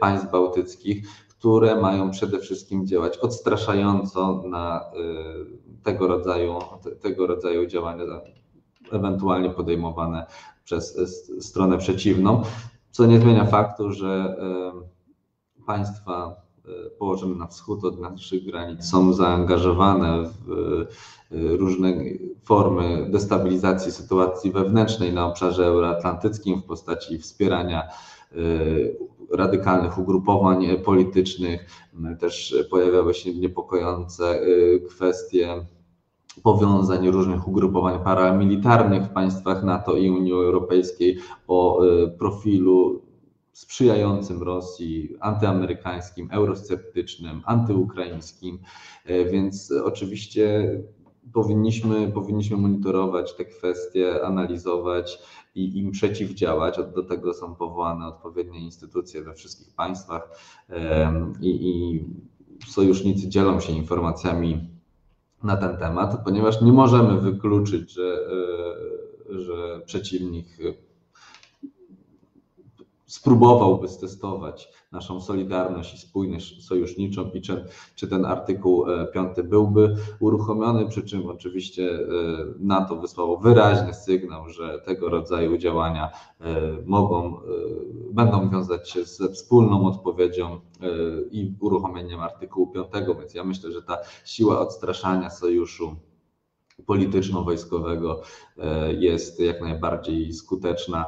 państw bałtyckich, które mają przede wszystkim działać odstraszająco na tego rodzaju, tego rodzaju działania ewentualnie podejmowane przez stronę przeciwną, co nie zmienia faktu, że państwa e, położone na wschód od naszych granic są zaangażowane w e, różne formy destabilizacji sytuacji wewnętrznej na obszarze euroatlantyckim w postaci wspierania e, radykalnych ugrupowań politycznych. Też pojawiały się niepokojące kwestie powiązań różnych ugrupowań paramilitarnych w państwach NATO i Unii Europejskiej o profilu sprzyjającym Rosji, antyamerykańskim, eurosceptycznym, antyukraińskim, e, więc oczywiście powinniśmy, powinniśmy monitorować te kwestie, analizować i im przeciwdziałać. Do tego są powołane odpowiednie instytucje we wszystkich państwach i, i sojusznicy dzielą się informacjami na ten temat, ponieważ nie możemy wykluczyć, że, e, że przeciwnik spróbowałby stestować naszą solidarność i spójność sojuszniczą i czy, czy ten artykuł 5 e, byłby uruchomiony, przy czym oczywiście e, NATO wysłało wyraźny sygnał, że tego rodzaju działania e, mogą, będą wiązać się ze wspólną odpowiedzią i uruchomieniem artykułu 5, więc ja myślę, że ta siła odstraszania sojuszu polityczno-wojskowego jest jak najbardziej skuteczna.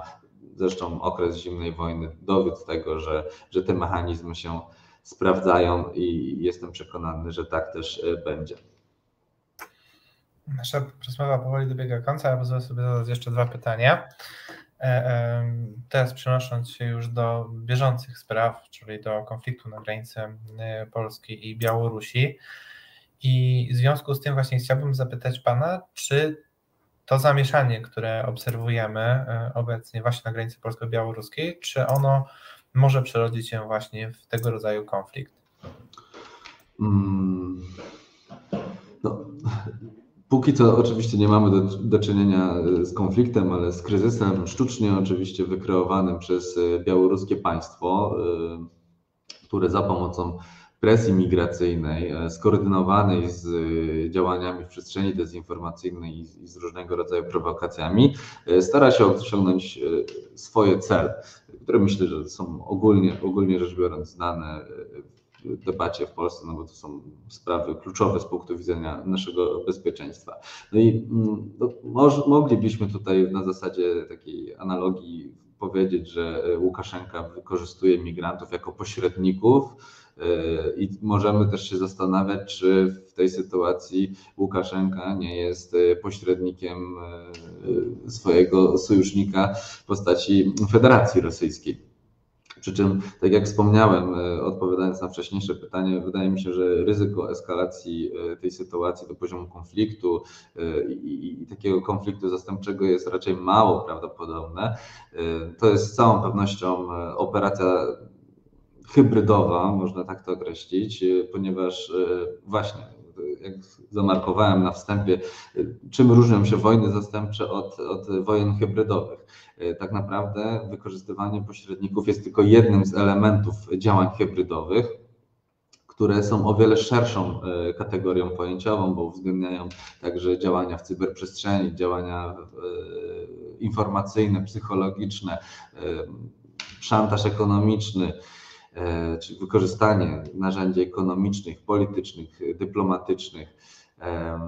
Zresztą okres zimnej wojny dowiódł tego, że, że te mechanizmy się sprawdzają i jestem przekonany, że tak też e, będzie. Nasza rozmowa powoli dobiega końca, ja pozwolę sobie zadać jeszcze dwa pytania. E, teraz przenosząc się już do bieżących spraw, czyli do konfliktu na granicy e, Polski i Białorusi. I w związku z tym właśnie chciałbym zapytać Pana, czy to zamieszanie, które obserwujemy e, obecnie właśnie na granicy polsko-białoruskiej, czy ono może przerodzić się właśnie w tego rodzaju konflikt? Hmm. No, póki co oczywiście nie mamy do, do czynienia z konfliktem, ale z kryzysem sztucznie oczywiście wykreowanym przez e, białoruskie państwo, e, które za pomocą presji migracyjnej, e, skoordynowanej z e, działaniami w przestrzeni dezinformacyjnej i z różnego rodzaju prowokacjami, e, stara się osiągnąć swoje cele, które myślę, że są ogólnie, ogólnie rzecz biorąc znane debacie w Polsce, no bo to są sprawy kluczowe z punktu widzenia naszego bezpieczeństwa. No i mm, no, moglibyśmy tutaj na zasadzie takiej analogii powiedzieć, że Łukaszenka wykorzystuje migrantów jako pośredników, I możemy też się zastanawiać, czy w tej sytuacji Łukaszenka nie jest e, pośrednikiem e, swojego sojusznika w postaci Federacji Rosyjskiej. Przy czym, tak jak wspomniałem, odpowiadając na wcześniejsze pytanie, wydaje mi się, że ryzyko eskalacji tej sytuacji do poziomu konfliktu i, i, takiego konfliktu zastępczego jest raczej mało prawdopodobne. To jest z całą pewnością operacja hybrydowa, można tak to określić, e, ponieważ e, właśnie, jak zamarkowałem na wstępie, e, czym różnią się wojny zastępcze od, od wojen hybrydowych. Tak naprawdę wykorzystywanie pośredników jest tylko jednym z elementów działań hybrydowych, które są o wiele szerszą kategorią pojęciową, bo uwzględniają także działania w cyberprzestrzeni, działania informacyjne, psychologiczne, szantaż ekonomiczny, E, czyli wykorzystanie narzędzi ekonomicznych, politycznych, dyplomatycznych. E,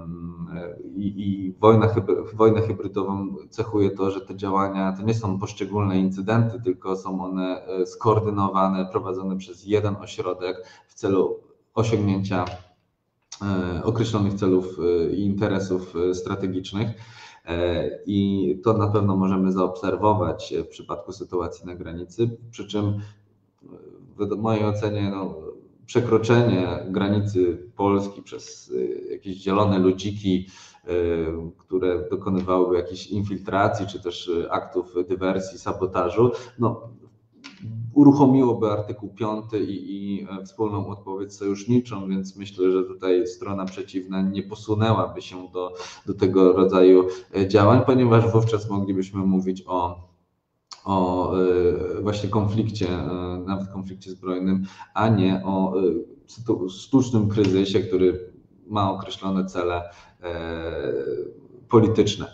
I, i wojna, wojnę hybrydową cechuje to, że te działania to nie są poszczególne incydenty, tylko są one e, skoordynowane, prowadzone przez jeden ośrodek w celu osiągnięcia określonych celów i interesów strategicznych. I to na pewno możemy zaobserwować w przypadku sytuacji na granicy, przy czym w mojej ocenie no, przekroczenie granicy Polski przez y, jakieś zielone ludziki, y, które dokonywałyby jakiejś infiltracji czy też y, aktów dywersji, sabotażu, no, uruchomiłoby artykuł 5 i, i wspólną odpowiedź sojuszniczą, więc myślę, że tutaj strona przeciwna nie posunęłaby się do, do tego rodzaju działań, ponieważ wówczas moglibyśmy mówić o o właśnie konflikcie, nawet konflikcie zbrojnym, a nie o sztucznym kryzysie, który ma określone cele polityczne.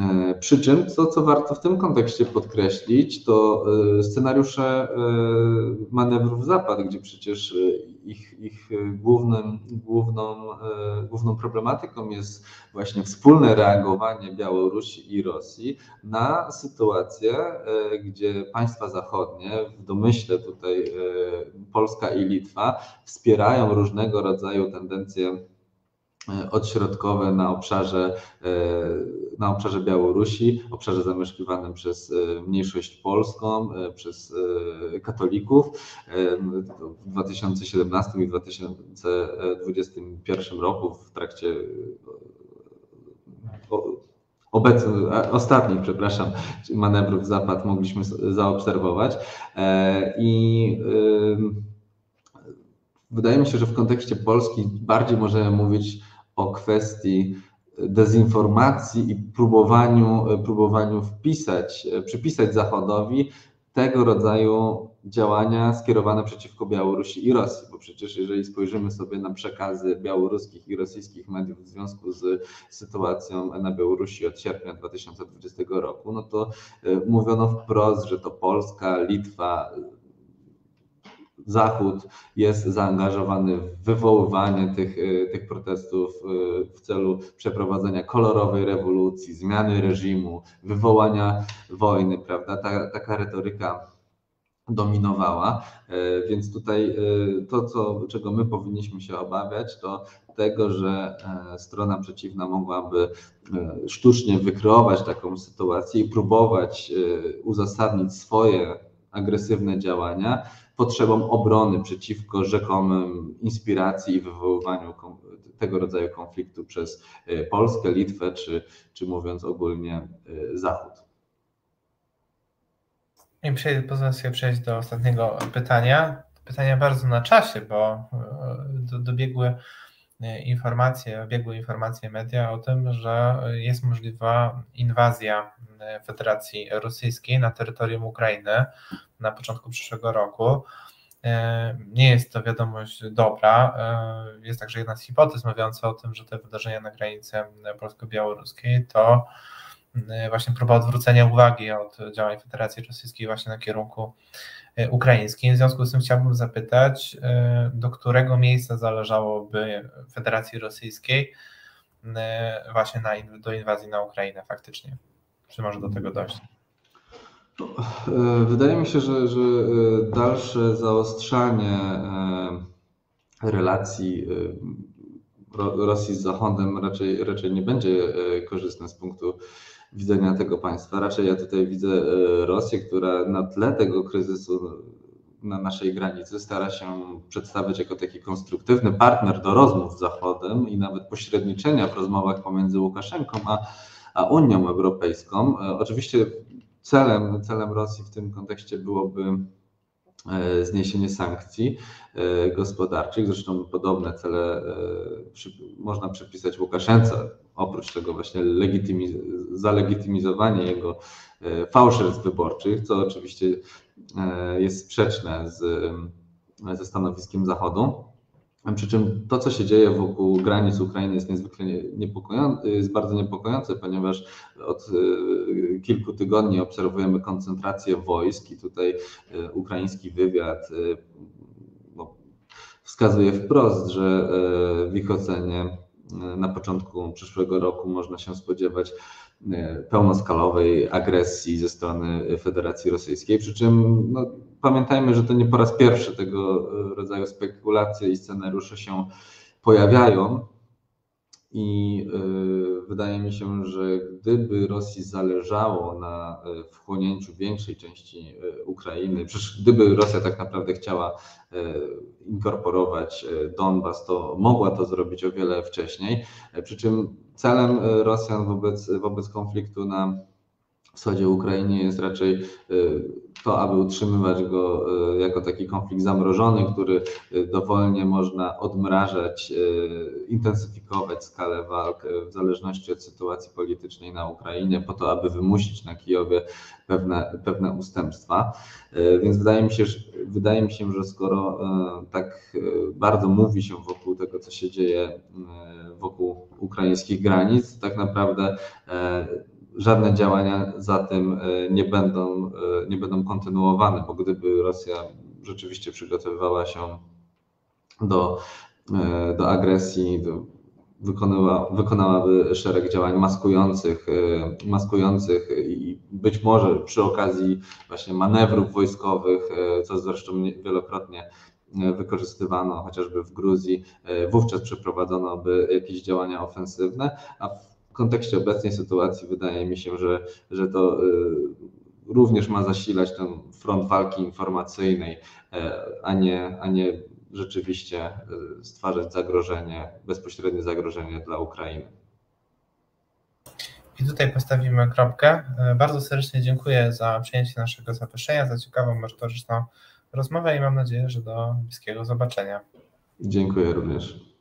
E, przy czym, to co warto w tym kontekście podkreślić, to e, scenariusze e, manewrów Zapad, gdzie przecież ich, ich głównym, główną, główną problematyką jest właśnie wspólne reagowanie Białorusi i Rosji na sytuację, gdzie państwa zachodnie, w domyśle tutaj Polska i Litwa, wspierają różnego rodzaju tendencje odśrodkowe na obszarze, e, na obszarze Białorusi, obszarze zamieszkiwanym przez e, mniejszość polską, przez katolików. W 2017 i 2021 roku w trakcie obecnych, ostatnich, przepraszam, manewrów Zapad mogliśmy zaobserwować. I wydaje mi się, że w kontekście Polski bardziej możemy mówić o kwestii dezinformacji i próbowaniu, próbowaniu wpisać, przypisać Zachodowi tego rodzaju działania skierowane przeciwko Białorusi i Rosji, bo przecież jeżeli spojrzymy sobie na przekazy białoruskich i rosyjskich mediów w związku z sytuacją na Białorusi od sierpnia 2020 roku, no to e, mówiono wprost, że to Polska, Litwa, Zachód jest zaangażowany w wywoływanie tych, y, tych protestów y, w celu przeprowadzenia kolorowej rewolucji, zmiany reżimu, wywołania wojny, prawda? Ta, taka retoryka dominowała, y, więc tutaj to, co, czego my powinniśmy się obawiać, to tego, że strona przeciwna mogłaby sztucznie wykreować taką sytuację i próbować uzasadnić swoje agresywne działania potrzebom obrony przeciwko rzekomym inspiracji i wywoływaniu tego rodzaju konfliktu przez e, Polskę, Litwę, czy, czy mówiąc ogólnie e, Zachód. I pozwolę sobie przejść do ostatniego pytania. Pytania bardzo na czasie, bo e, do, dobiegły informacje, biegły informacje media o tym, że jest możliwa inwazja Federacji Rosyjskiej na terytorium Ukrainy na początku przyszłego roku. E, nie jest to wiadomość dobra. E, jest także jedna z hipotez mówiąca o tym, że te wydarzenia na granicy polsko-białoruskiej to e, właśnie próba odwrócenia uwagi od działań Federacji Rosyjskiej właśnie na kierunku ukraińskim. W związku z tym chciałbym zapytać, do którego miejsca zależałoby Federacji Rosyjskiej właśnie na, do inwazji na Ukrainę faktycznie? Czy może do tego dojść? Wydaje mi się, że, że dalsze zaostrzanie relacji Rosji z Zachodem raczej, raczej nie będzie korzystne z punktu widzenia tego państwa. Raczej ja tutaj widzę Rosję, która na tle tego kryzysu na naszej granicy stara się przedstawiać jako taki konstruktywny partner do rozmów z Zachodem i nawet pośredniczenia w rozmowach pomiędzy Łukaszenką a, a Unią Europejską. Oczywiście celem, celem Rosji w tym kontekście byłoby e, zniesienie sankcji e, gospodarczych. Zresztą podobne cele e, można przypisać Łukaszence. Oprócz tego właśnie legitymiz zalegitymizowanie jego fałszerstw wyborczych, co oczywiście jest sprzeczne z, ze stanowiskiem Zachodu. Przy czym to, co się dzieje wokół granic Ukrainy jest niezwykle niepokojące, jest bardzo niepokojące, ponieważ od e, kilku tygodni obserwujemy koncentrację wojsk i tutaj e, ukraiński wywiad e, no, wskazuje wprost, że w ich ocenie na początku przyszłego roku można się spodziewać pełnoskalowej agresji ze strony Federacji Rosyjskiej. Przy czym no, pamiętajmy, że to nie po raz pierwszy tego rodzaju spekulacje i scenariusze się pojawiają. I y, wydaje mi się, że gdyby Rosji zależało na y, wchłonięciu większej części y, Ukrainy, przecież gdyby Rosja tak naprawdę chciała inkorporować Donbas, to mogła to zrobić o wiele wcześniej. Przy czym celem Rosjan wobec, wobec konfliktu na wschodzie Ukrainy jest raczej to, aby utrzymywać go jako taki konflikt zamrożony, który dowolnie można odmrażać, intensyfikować skalę walk w zależności od sytuacji politycznej na Ukrainie, po to, aby wymusić na Kijowie pewne, pewne ustępstwa. Więc wydaje mi, się, że, wydaje mi się, że skoro tak bardzo mówi się wokół tego, co się dzieje wokół ukraińskich granic, tak naprawdę żadne działania za tym e, nie będą, e, nie będą kontynuowane, bo gdyby Rosja rzeczywiście przygotowywała się do, e, do agresji, do, wykonała, wykonałaby szereg działań maskujących, maskujących i być może przy okazji właśnie manewrów wojskowych, co zresztą wielokrotnie wykorzystywano chociażby w Gruzji, wówczas przeprowadzono by jakieś działania ofensywne, a w kontekście obecnej sytuacji wydaje mi się, że, że to y, również ma zasilać ten front walki informacyjnej, e, a nie, a nie rzeczywiście y, stwarzać zagrożenie, bezpośrednie zagrożenie dla Ukrainy. I tutaj postawimy kropkę. E, bardzo serdecznie dziękuję za przyjęcie naszego zaproszenia, za ciekawą, merytoryczną rozmowę i mam nadzieję, że do bliskiego zobaczenia. Dziękuję również.